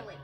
daily.